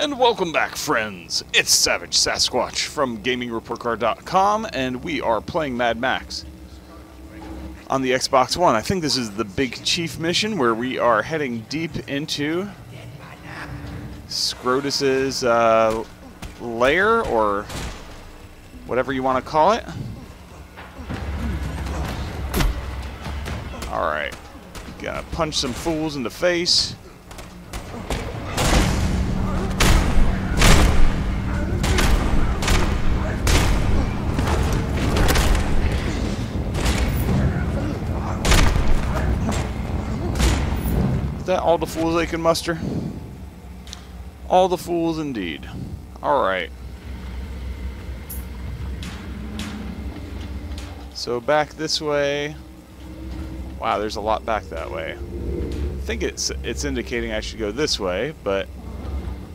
And welcome back, friends. It's Savage Sasquatch from GamingReportCard.com, and we are playing Mad Max on the Xbox One. I think this is the Big Chief mission where we are heading deep into Scrotus's uh, lair, or whatever you want to call it. Alright. Gotta punch some fools in the face. That all the fools they can muster? All the fools indeed. Alright. So back this way. Wow, there's a lot back that way. I think it's it's indicating I should go this way, but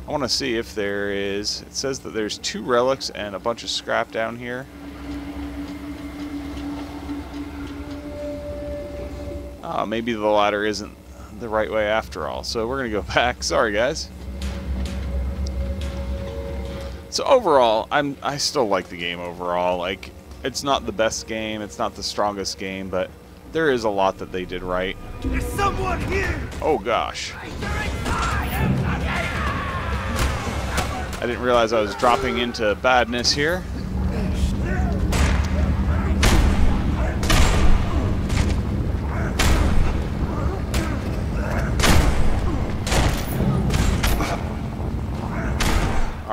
I want to see if there is... It says that there's two relics and a bunch of scrap down here. Oh, maybe the ladder isn't the right way after all. So we're going to go back. Sorry, guys. So overall, I'm I still like the game overall. Like it's not the best game, it's not the strongest game, but there is a lot that they did right. There's someone here! Oh gosh. I didn't realize I was dropping into badness here.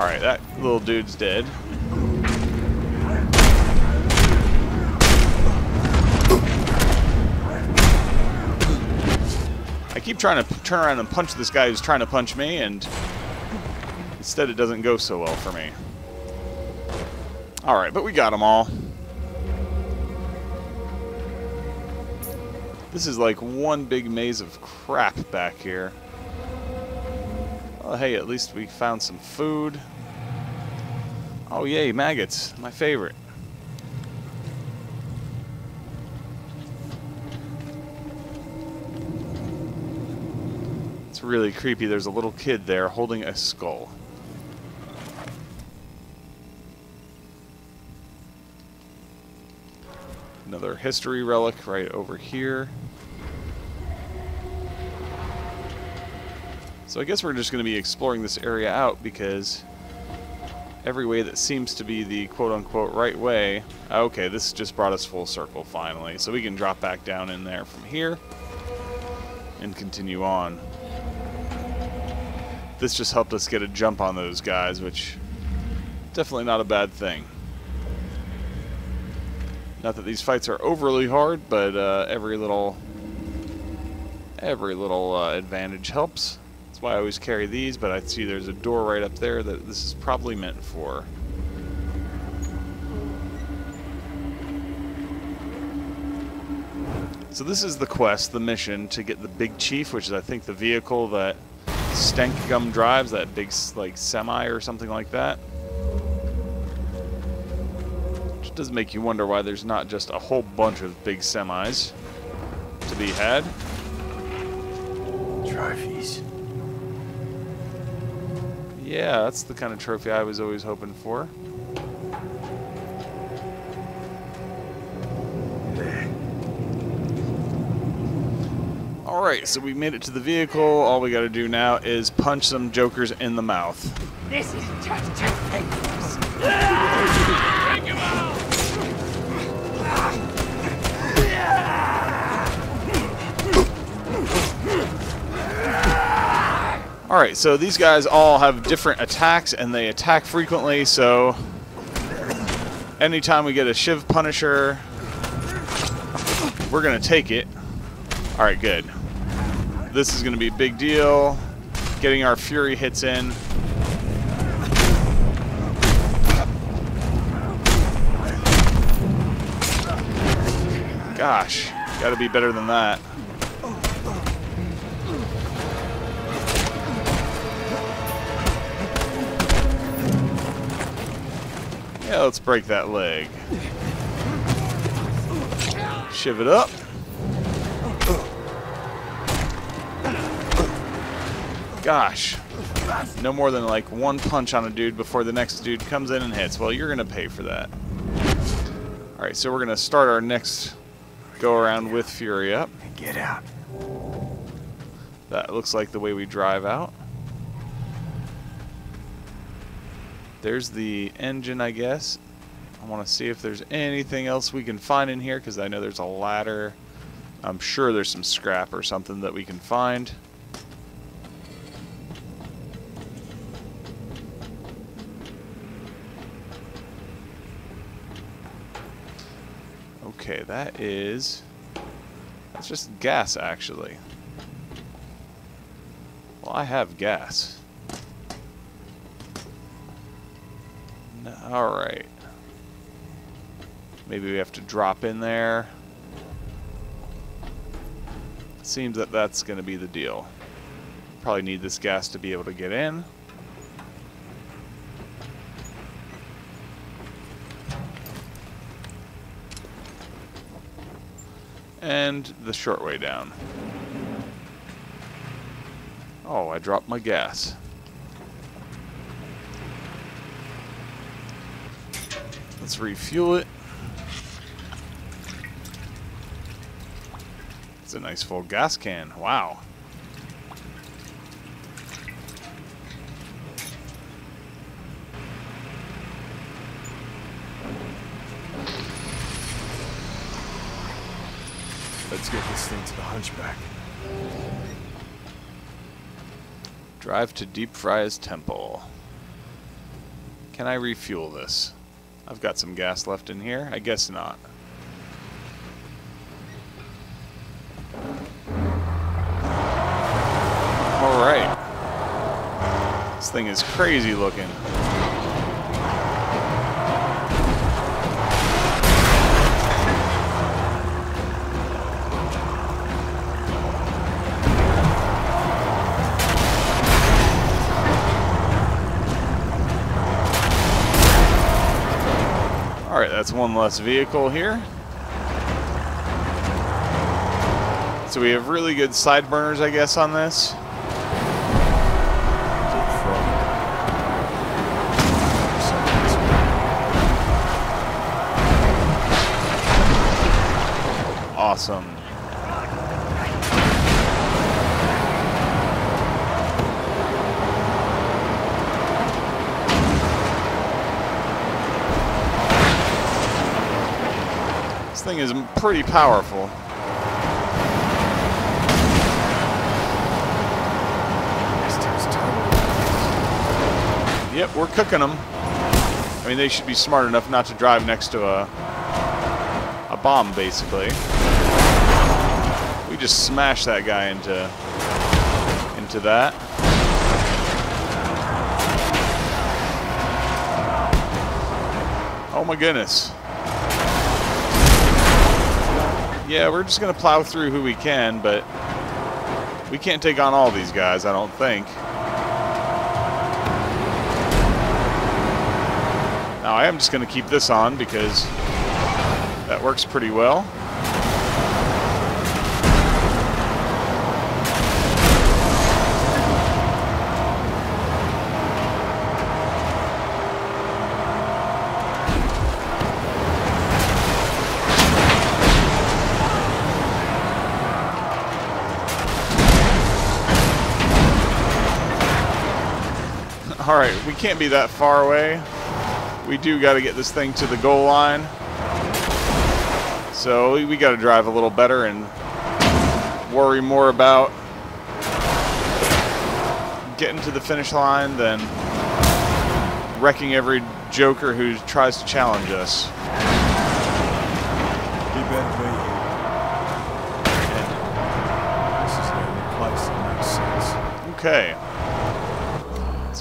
Alright, that little dude's dead. I keep trying to turn around and punch this guy who's trying to punch me, and instead it doesn't go so well for me. Alright, but we got them all. This is like one big maze of crap back here. Well, hey, at least we found some food. Oh, yay, maggots. My favorite. It's really creepy. There's a little kid there holding a skull. Another history relic right over here. So I guess we're just going to be exploring this area out because every way that seems to be the quote-unquote right way... Okay, this just brought us full circle finally. So we can drop back down in there from here and continue on. This just helped us get a jump on those guys, which definitely not a bad thing. Not that these fights are overly hard, but uh, every little every little uh, advantage helps. Why I always carry these, but I see there's a door right up there that this is probably meant for. So this is the quest, the mission, to get the Big Chief, which is I think the vehicle that Stank Gum drives, that big like semi or something like that. Which does make you wonder why there's not just a whole bunch of big semis to be had. Trophies. Yeah, that's the kind of trophy I was always hoping for. Alright, so we made it to the vehicle. All we gotta do now is punch some jokers in the mouth. This is just Alright, so these guys all have different attacks and they attack frequently, so anytime we get a Shiv Punisher, we're going to take it. Alright, good. This is going to be a big deal. Getting our Fury hits in. Gosh, got to be better than that. Let's break that leg. Shiv it up. Gosh. No more than like one punch on a dude before the next dude comes in and hits. Well, you're going to pay for that. Alright, so we're going to start our next go around with Fury up. Get out. That looks like the way we drive out. There's the engine, I guess. I want to see if there's anything else we can find in here because I know there's a ladder. I'm sure there's some scrap or something that we can find. Okay, that is... That's just gas, actually. Well, I have gas. Alright. Maybe we have to drop in there. Seems that that's going to be the deal. Probably need this gas to be able to get in. And the short way down. Oh, I dropped my gas. Let's refuel it. It's a nice full gas can. Wow. Let's get this thing to the hunchback. Drive to Deep Fry's Temple. Can I refuel this? I've got some gas left in here. I guess not. Alright. This thing is crazy looking. That's one less vehicle here. So we have really good side burners, I guess, on this. Awesome. This thing is pretty powerful. Yep, we're cooking them. I mean, they should be smart enough not to drive next to a a bomb, basically. We just smashed that guy into into that. Oh my goodness. Yeah, we're just gonna plow through who we can, but we can't take on all these guys, I don't think. Now I am just going to keep this on because that works pretty well. Alright, we can't be that far away we do got to get this thing to the goal line. So we, got to drive a little better and worry more about getting to the finish line than wrecking every joker who tries to challenge us. Be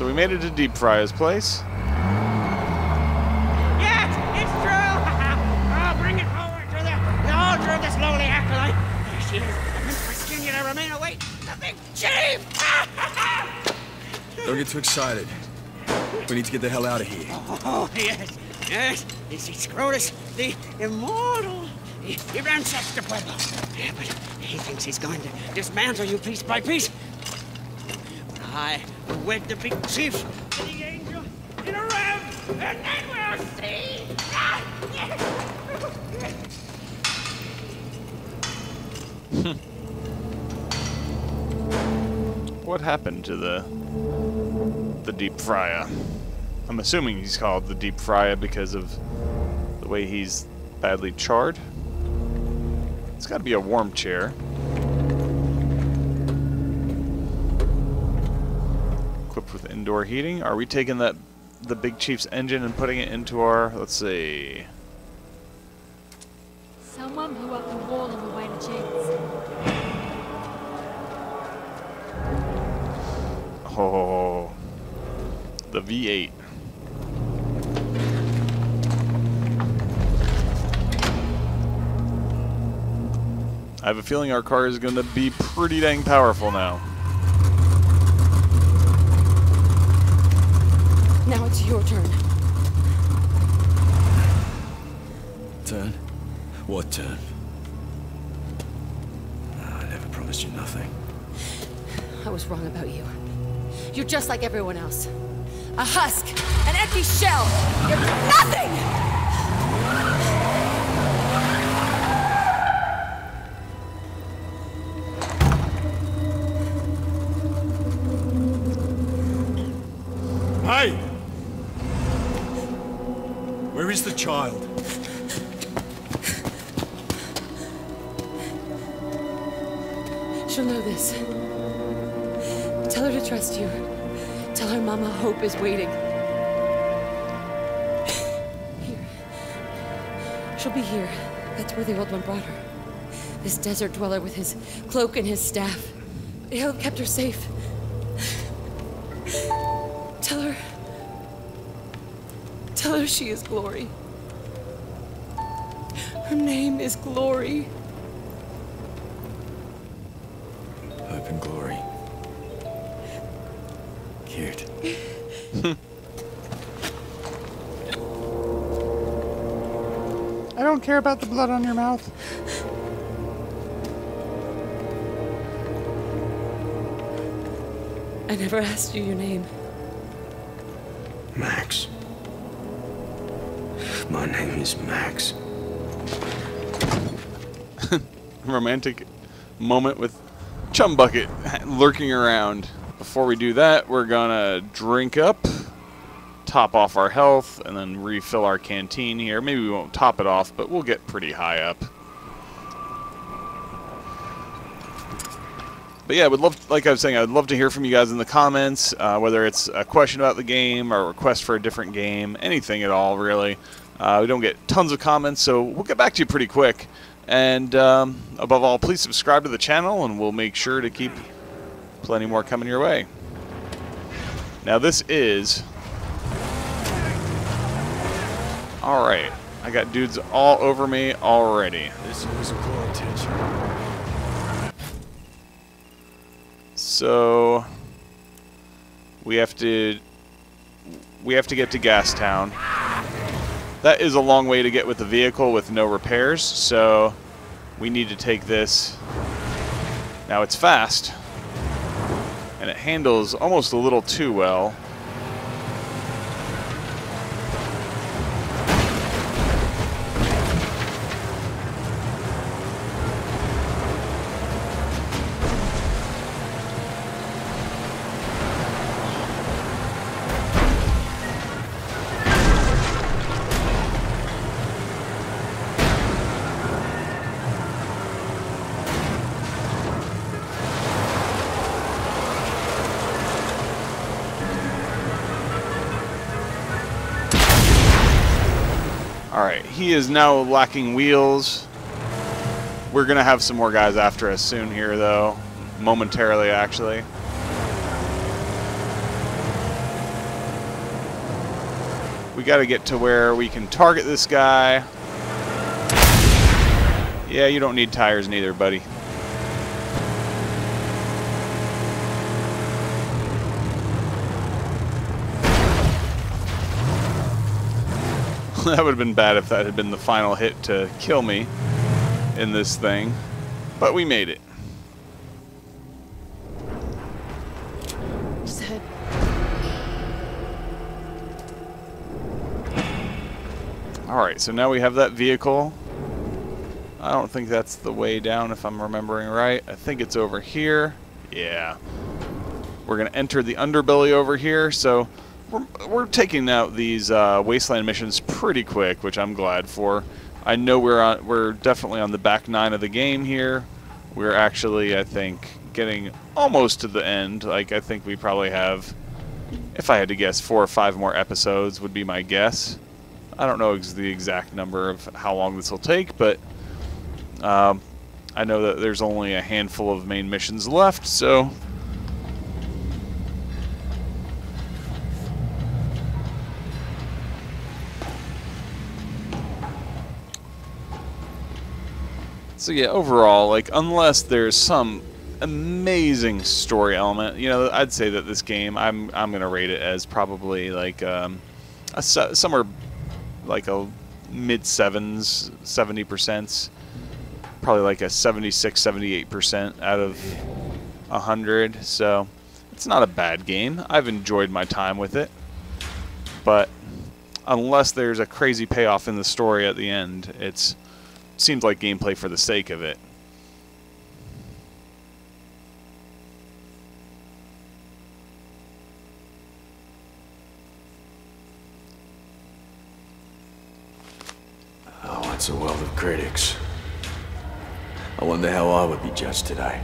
So we made it to Deep Fry's place. Yes, it's true! oh, bring it forward to the, the altar of this lowly acolyte. There she is, Empress Virginia to remain await the big chief! Don't get too excited. We need to get the hell out of here. oh, yes, yes, this is Scrotus, the immortal. He, he ransacks the Pueblo. Yeah, but he thinks he's going to dismantle you piece by piece. I will wed the big chief and the angel in a rev, and then we'll see. What happened to the the deep fryer? I'm assuming he's called the deep fryer because of the way he's badly charred. It's got to be a warm chair. Equipped with indoor heating. Are we taking that the Big Chief's engine and putting it into our? Let's see. Someone blew up the wall on the way to Jake's. Oh, the V8. I have a feeling our car is going to be pretty dang powerful now. Now it's your turn. Turn? What turn? Ah, I never promised you nothing. I was wrong about you. You're just like everyone else. A husk, an empty shell. You're nothing! Child? She'll know this. Tell her to trust you. Tell her Mama Hope is waiting. Here. She'll be here. That's where the old one brought her. This desert dweller with his cloak and his staff. He'll have kept her safe. Tell her. Tell her she is Glory. Her name is Glory. Hope and glory. Cute. I don't care about the blood on your mouth. I never asked you your name. Max. My name is Max. Romantic moment with Chumbucket lurking around. Before we do that, we're gonna drink up, top off our health, and then refill our canteen here. Maybe we won't top it off, but we'll get pretty high up. But yeah, I would love, like I was saying, I'd love to hear from you guys in the comments, uh, whether it's a question about the game or a request for a different game, anything at all, really. Uh, we don't get tons of comments, so we'll get back to you pretty quick. And um, above all, please subscribe to the channel, and we'll make sure to keep plenty more coming your way. Now, this is. Alright, I got dudes all over me already. This always will draw attention. So we have to we have to get to Gastown. That is a long way to get with the vehicle with no repairs, so we need to take this. Now it's fast, and it handles almost a little too well. He is now lacking wheels. We're going to have some more guys after us soon here, though. Momentarily, actually. We got to get to where we can target this guy. Yeah, you don't need tires neither, buddy. that would have been bad if that had been the final hit to kill me in this thing. But we made it. Alright, so now we have that vehicle. I don't think that's the way down if I'm remembering right. I think it's over here. Yeah. We're going to enter the underbelly over here, so we're, we're taking out these uh, wasteland missions pretty quick, which I'm glad for. I know we're on, we're definitely on the back nine of the game here. We're actually, I think, getting almost to the end. Like, I think we probably have, if I had to guess, four or five more episodes would be my guess. I don't know the exact number of how long this will take, but um, I know that there's only a handful of main missions left, so So yeah, overall, like unless there's some amazing story element, you know, I'd say that this game, I'm I'm gonna rate it as probably like um, a somewhere like a mid sevens, seventy percent, probably like a 76, 78 percent out of hundred. So it's not a bad game. I've enjoyed my time with it, but unless there's a crazy payoff in the story at the end, it's seems like gameplay for the sake of it. Oh, it's a world of critics. I wonder how I would be judged today.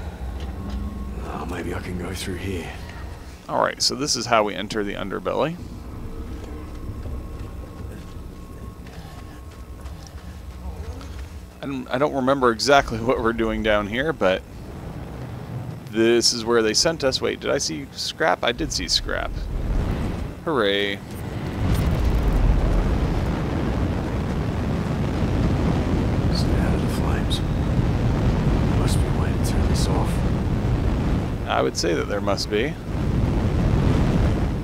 Oh, maybe I can go through here. Alright, so this is how we enter the underbelly. I don't remember exactly what we're doing down here, but this is where they sent us. Wait, did I see scrap? I did see scrap. Hooray. I would say that there must be.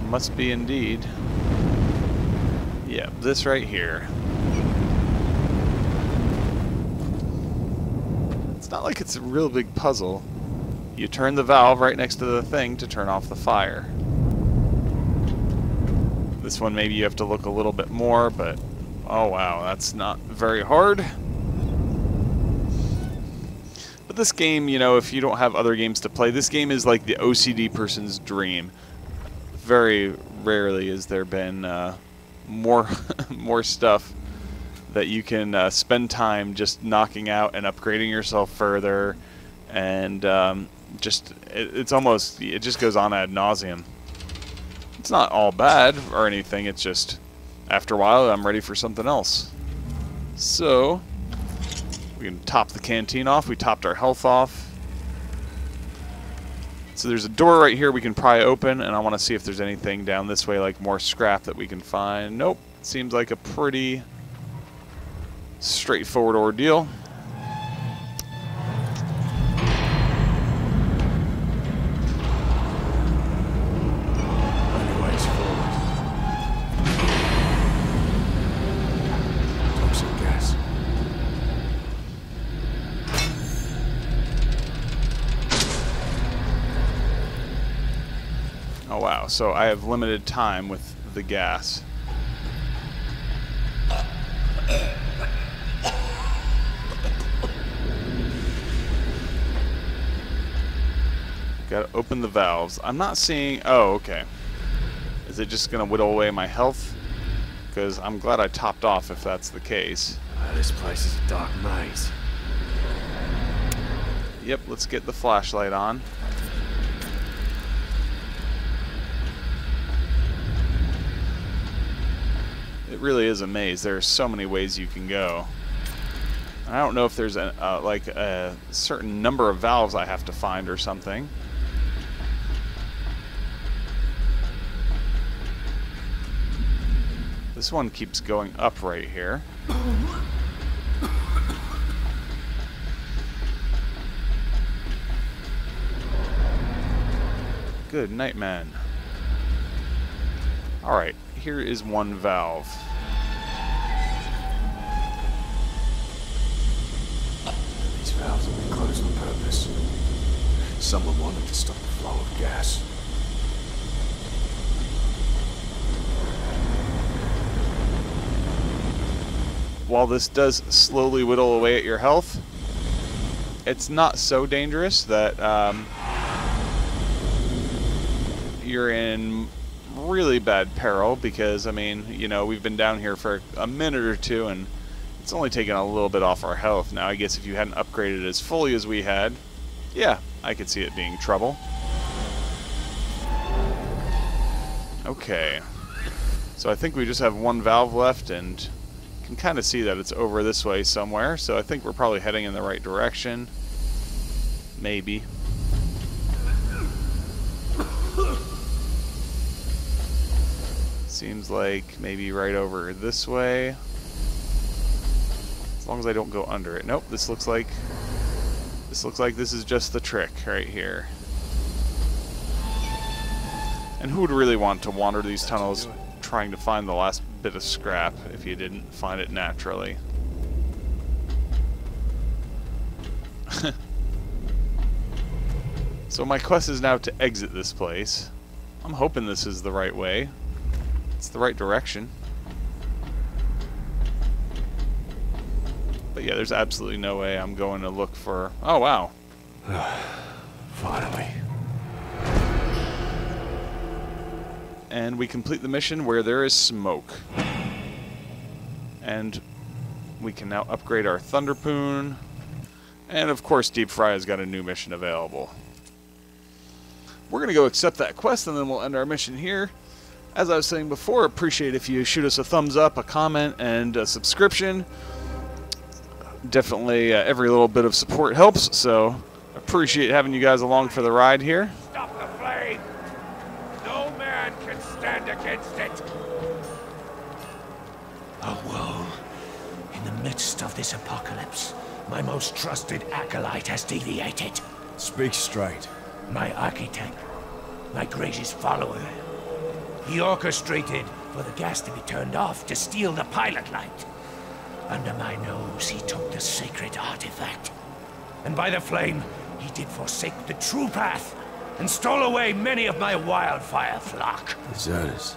Must be indeed. Yeah, this right here. Not like it's a real big puzzle. You turn the valve right next to the thing to turn off the fire. This one maybe you have to look a little bit more, but oh wow, that's not very hard. But this game, you know, if you don't have other games to play, this game is like the OCD person's dream. Very rarely has there been uh, more more stuff that you can uh, spend time just knocking out and upgrading yourself further, and um, just it, it's almost it just goes on ad nauseum. It's not all bad or anything. It's just after a while I'm ready for something else. So we can top the canteen off. We topped our health off. So there's a door right here we can pry open, and I want to see if there's anything down this way, like more scrap that we can find. Nope. Seems like a pretty straightforward ordeal. Anyways, forward. Gas. Oh wow, so I have limited time with the gas. Gotta open the valves. I'm not seeing... Oh, okay. Is it just gonna whittle away my health? Because I'm glad I topped off if that's the case. Uh, this place is a dark maze. Yep, let's get the flashlight on. It really is a maze. There are so many ways you can go. I don't know if there's a, uh, like a certain number of valves I have to find or something. This one keeps going up right here. Good night, man. Alright, here is one valve. These valves have been closed on purpose. Someone wanted to stop the flow of gas. While this does slowly whittle away at your health, it's not so dangerous that um, you're in really bad peril because, I mean, you know, we've been down here for a minute or two and it's only taken a little bit off our health. Now, I guess if you hadn't upgraded as fully as we had, yeah, I could see it being trouble. Okay. So I think we just have one valve left and can kind of see that it's over this way somewhere. So I think we're probably heading in the right direction. Maybe. Seems like maybe right over this way. As long as I don't go under it. Nope, this looks like this looks like this is just the trick right here. And who would really want to wander these tunnels trying to find the last bit of scrap if you didn't find it naturally? so my quest is now to exit this place. I'm hoping this is the right way. It's the right direction. But yeah, there's absolutely no way I'm going to look for... Oh, wow. Finally. And we complete the mission where there is smoke. And we can now upgrade our Thunderpoon. And of course, Deep Fry has got a new mission available. We're going to go accept that quest and then we'll end our mission here. As I was saying before, appreciate if you shoot us a thumbs up, a comment, and a subscription. Definitely uh, every little bit of support helps, so appreciate having you guys along for the ride here. Of this apocalypse, my most trusted acolyte has deviated. Speak straight. My architect, my greatest follower. He orchestrated for the gas to be turned off to steal the pilot light. Under my nose, he took the sacred artifact. And by the flame, he did forsake the true path and stole away many of my wildfire flock. Deserters.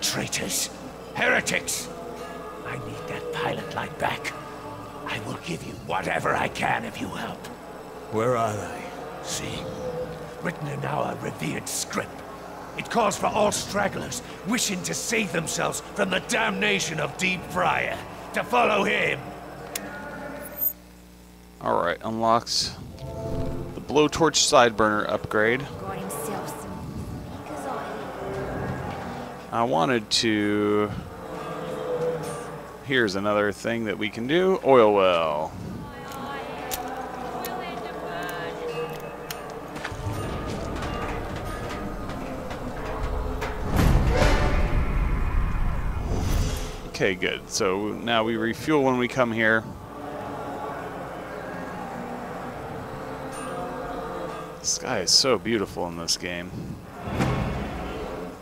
Traitors, heretics. I need that pilot light back. I will give you whatever I can if you help. Where are they? See? Written in our revered script. It calls for all stragglers wishing to save themselves from the damnation of Deep Friah to follow him. Alright, unlocks the blowtorch sideburner upgrade. Got himself some knickers on. I wanted to... Here's another thing that we can do. Oil well. Okay, good. So now we refuel when we come here. The sky is so beautiful in this game.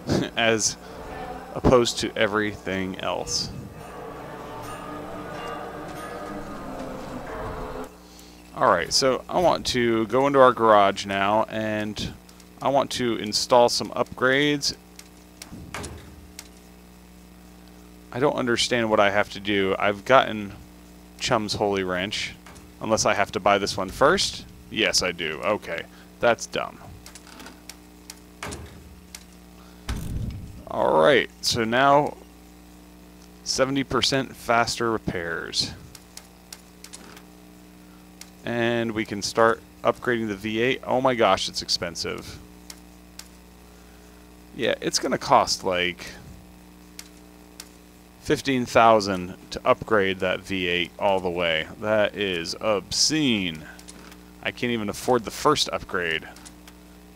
As opposed to everything else. Alright, so I want to go into our garage now and I want to install some upgrades. I don't understand what I have to do. I've gotten Chum's Holy Wrench. Unless I have to buy this one first? Yes, I do. Okay. That's dumb. Alright, so now 70% faster repairs. And we can start upgrading the V8. Oh my gosh, it's expensive. Yeah, it's going to cost like 15,000 to upgrade that V8 all the way. That is obscene. I can't even afford the first upgrade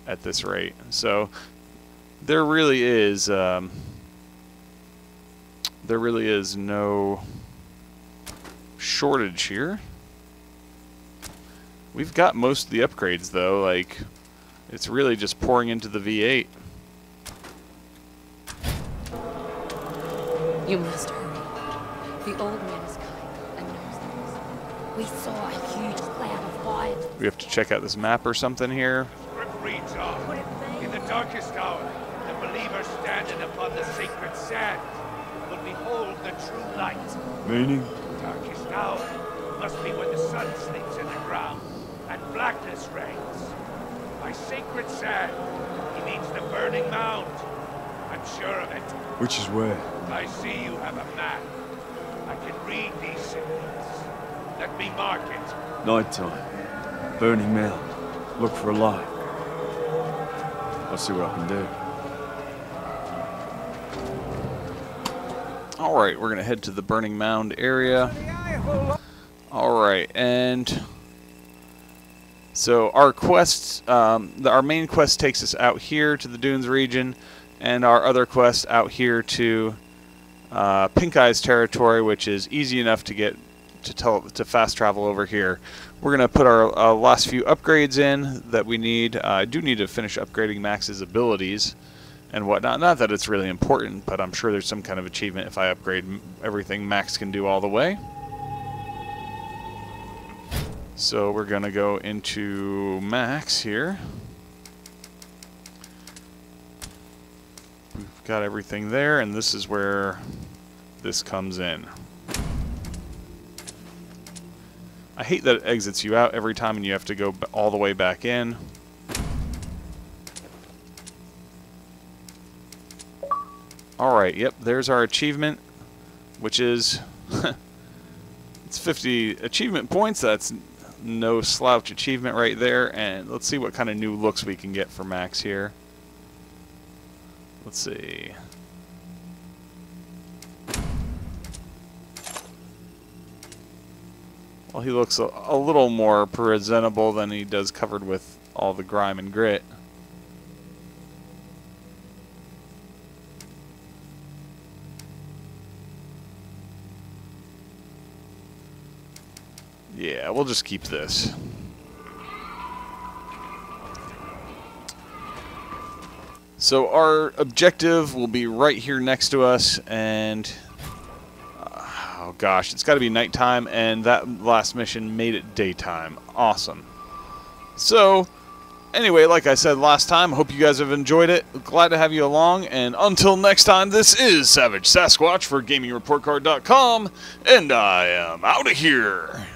at this rate. So there really is um, there really is no shortage here. We've got most of the upgrades though, like it's really just pouring into the V8. You must hurry. The old man is kind and knows things. We saw a huge cloud of fire. We have to check out this map or something here. Script reads on. In the darkest hour, the believer standing upon the sacred sand will behold the true light. Meaning? Darkest hour must be when the sun sleeps in the ground and blackness reigns. My sacred sand, he means the burning mound. I'm sure of it. Which is where? I see you have a map. I can read these symbols. Let me mark it. Nighttime. Burning Mound. Look for a light. I'll see what I can do. All right, we're gonna head to the Burning Mound area. All right, and so our quest, um, the, our main quest takes us out here to the Dunes region, and our other quest out here to uh, Pink Eyes territory, which is easy enough to get to tell to fast travel over here. We're gonna put our uh, last few upgrades in that we need. Uh, I do need to finish upgrading Max's abilities and whatnot. Not that it's really important, but I'm sure there's some kind of achievement if I upgrade everything Max can do all the way. So we're gonna go into Max here. We've got everything there, and this is where this comes in. I hate that it exits you out every time and you have to go all the way back in. Alright, yep, there's our achievement, which is... it's 50 achievement points, that's no slouch achievement right there, and let's see what kind of new looks we can get for Max here. Let's see. Well, he looks a, a little more presentable than he does covered with all the grime and grit. Yeah, we'll just keep this. So our objective will be right here next to us, and uh, oh gosh, it's got to be nighttime, and that last mission made it daytime. Awesome. So, anyway, like I said last time, I hope you guys have enjoyed it. Glad to have you along, and until next time, this is Savage Sasquatch for GamingReportCard.com, and I am out of here.